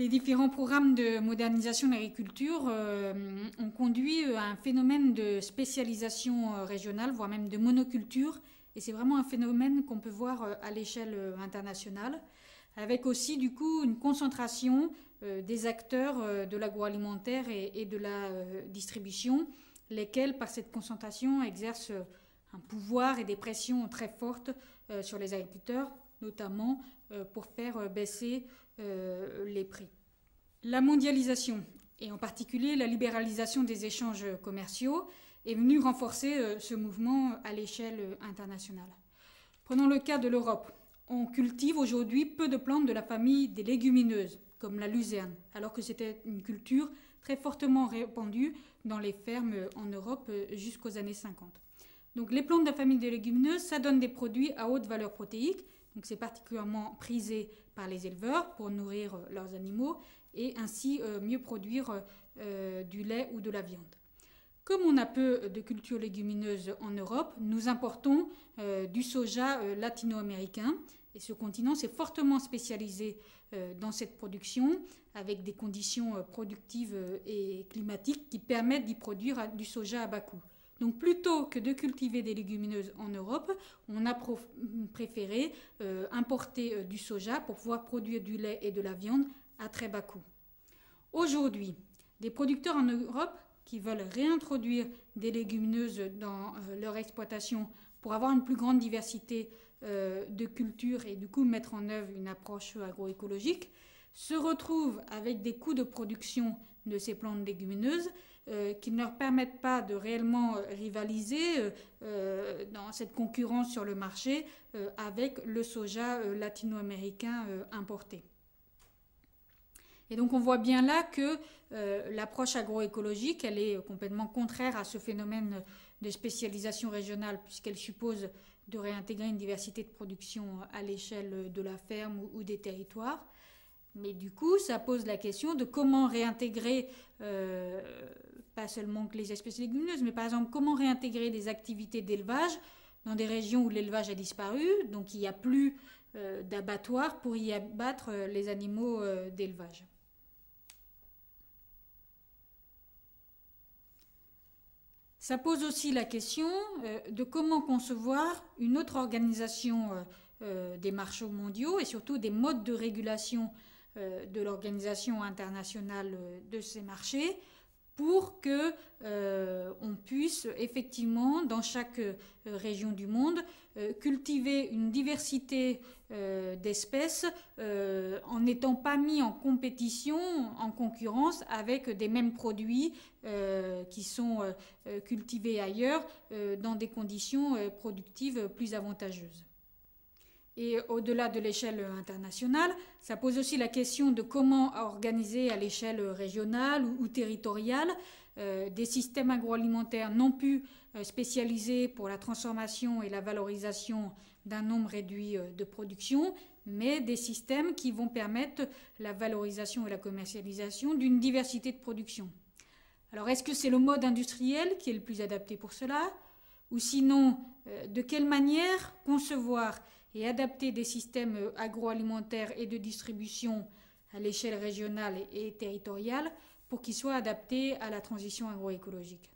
Les différents programmes de modernisation de l'agriculture euh, ont conduit à un phénomène de spécialisation euh, régionale, voire même de monoculture. Et c'est vraiment un phénomène qu'on peut voir euh, à l'échelle internationale, avec aussi du coup une concentration des acteurs de l'agroalimentaire et, de la distribution, lesquels par cette concentration exercent un pouvoir et des pressions très fortes sur les agriculteurs, notamment pour faire baisser euh, les prix. La mondialisation, et en particulier la libéralisation des échanges commerciaux, est venue renforcer euh, ce mouvement à l'échelle internationale. Prenons le cas de l'Europe. On cultive aujourd'hui peu de plantes de la famille des légumineuses, comme la luzerne, alors que c'était une culture très fortement répandue dans les fermes en Europe euh, jusqu'aux années 50. Donc les plantes de la famille des légumineuses, ça donne des produits à haute valeur protéique, donc c'est particulièrement prisé par les éleveurs pour nourrir euh, leurs animaux et ainsi euh, mieux produire euh, du lait ou de la viande. Comme on a peu de cultures légumineuses en Europe, nous importons du soja latino-américain et ce continent s'est fortement spécialisé dans cette production avec des conditions productives et climatiques qui permettent d'y produire du soja à bas coût. Donc plutôt que de cultiver des légumineuses en Europe, on a préféré euh, importer euh, du soja pour pouvoir produire du lait et de la viande à très bas coût. Aujourd'hui, des producteurs en Europe qui veulent réintroduire des légumineuses dans euh, leur exploitation pour avoir une plus grande diversité de cultures et du coup mettre en œuvre une approche agroécologique, se retrouvent avec des coûts de production de ces plantes légumineuses euh, qui ne leur permettent pas de réellement euh, rivaliser euh, dans cette concurrence sur le marché avec le soja latino-américain importé. Et donc on voit bien là que l'approche agroécologique, elle est complètement contraire à ce phénomène de spécialisation régionale puisqu'elle suppose de réintégrer une diversité de production à l'échelle de la ferme ou des territoires. Mais du coup, ça pose la question de comment réintégrer, euh, pas seulement les espèces légumineuses, mais par exemple comment réintégrer des activités d'élevage dans des régions où l'élevage a disparu, donc il n'y a plus euh, d'abattoirs pour y abattre euh, les animaux d'élevage. Ça pose aussi la question de comment concevoir une autre organisation des marchés mondiaux et surtout des modes de régulation euh, de l'Organisation internationale de ces marchés pour que euh, on puisse effectivement dans chaque euh, région du monde cultiver une diversité d'espèces en n'étant pas mis en compétition, en concurrence avec des mêmes produits qui sont cultivés ailleurs dans des conditions productives plus avantageuses. Et au-delà de l'échelle internationale, ça pose aussi la question de comment organiser à l'échelle régionale ou, territoriale euh, des systèmes agroalimentaires non plus euh, spécialisés pour la transformation et la valorisation d'un nombre réduit euh, de production, mais des systèmes qui vont permettre la valorisation et la commercialisation d'une diversité de production. Alors est-ce que c'est le mode industriel qui est le plus adapté pour cela? Ou sinon, de quelle manière concevoir et adapter des systèmes agroalimentaires et de distribution à l'échelle régionale et territoriale pour qu'ils soient adaptés à la transition agroécologique.